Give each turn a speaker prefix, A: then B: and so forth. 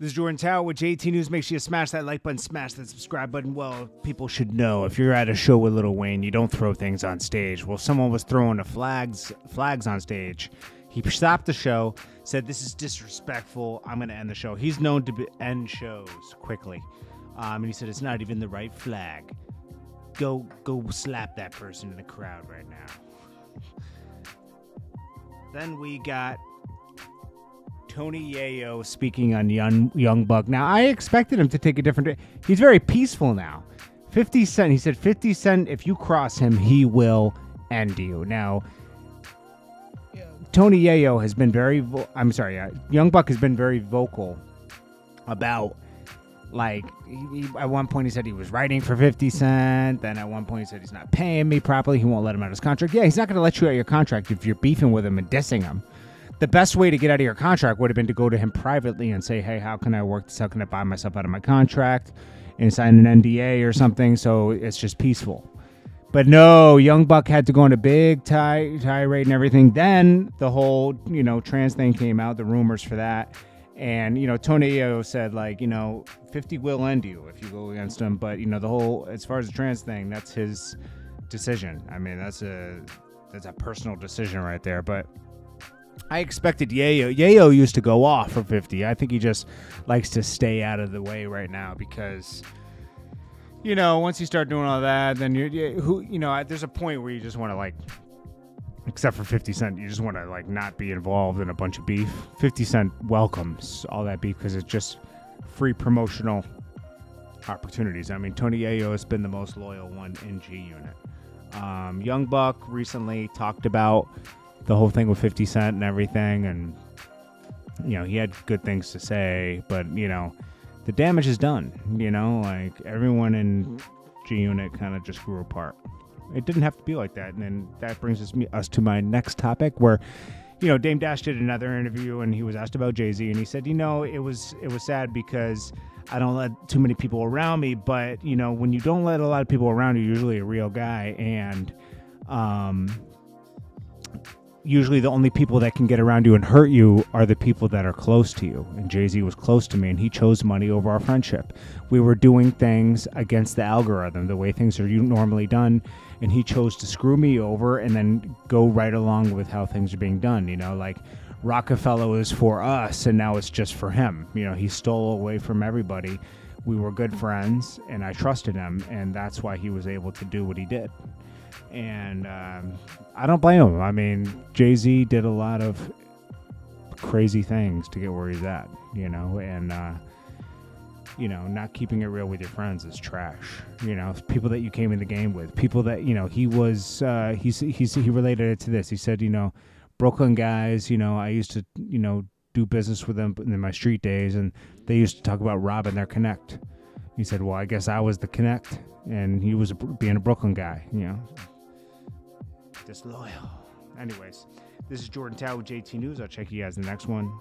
A: This is Jordan Tower with JT News. Make sure you smash that like button, smash that subscribe button. Well, people should know if you're at a show with Lil Wayne, you don't throw things on stage. Well, someone was throwing the flags flags on stage. He stopped the show, said, "This is disrespectful. I'm going to end the show." He's known to be, end shows quickly, um, and he said, "It's not even the right flag. Go, go, slap that person in the crowd right now." then we got Tony Yayo speaking on Young, Young Buck. Now, I expected him to take a different. He's very peaceful now. 50 Cent, he said, 50 Cent, if you cross him, he will end you. Now, Tony Yayo has been very, vo- I'm sorry, uh, Young Buck has been very vocal about, like, he, he- at one point he said he was writing for 50 Cent. Then at one point he said he's not paying me properly. He won't let him out of his contract. Yeah, he's not going to let you out of your contract if you're beefing with him and dissing him the best way to get out of your contract would have been to go to him privately and say, "Hey, how can I work this? How can I buy myself out of my contract and sign an NDA or something?" So it's just peaceful. But no, Young Buck had to go on a big ti- tirade and everything. Then the whole, you know, trans thing came out, the rumors for that. And, you know, Tony Yayo said, like, you know, 50 will end you if you go against him. But, you know, the whole, as far as the trans thing, that's his decision. I mean, that's a, that's a personal decision right there. But I expected Yayo. Yayo used to go off for 50. I think he just likes to stay out of the way right now because, you know, once you start doing all that, then you're, you who, you know, there's a point where you just want to like, except for 50 Cent, you just want to like not be involved in a bunch of beef. 50 Cent welcomes all that beef because it's just free promotional opportunities. I mean, Tony Yayo has been the most loyal one in G Unit. Um, Young Buck recently talked about the whole thing with 50 Cent and everything, and you know he had good things to say, but you know the damage is done. You know, like everyone in G Unit kind of just grew apart. It didn't have to be like that, and then that brings us us to my next topic where. You know, Dame Dash did another interview, and he was asked about Jay Z, and he said, "You know, it was it was sad because I don't let too many people around me, but you know, when you don't let a lot of people around you, you're usually a real guy, and um, usually the only people that can get around you and hurt you are the people that are close to you. And Jay Z was close to me, and he chose money over our friendship. We were doing things against the algorithm, the way things are normally done, and he chose to screw me over and then go right along with how things are being done. You know, like Roc-A-Fella was for us, and now it's just for him. You know, he stole away from everybody. We were good friends, and I trusted him, and that's why he was able to do what he did and um, I don't blame him. I mean, Jay Z did a lot of crazy things to get where he's at, you know, and uh, you know, not keeping it real with your friends is trash. You know, people that you came in the game with, people that you know, he was uh, he's he's he related it to this. He said, you know, Brooklyn guys, you know, I used to you know do business with them in my street days, and they used to talk about robbing their connect. He said, well, I guess I was the connect, and he was a, being a Brooklyn guy, you know disloyal. Anyways, this is Jordan Tower with JT News. I'll check you guys in the next one.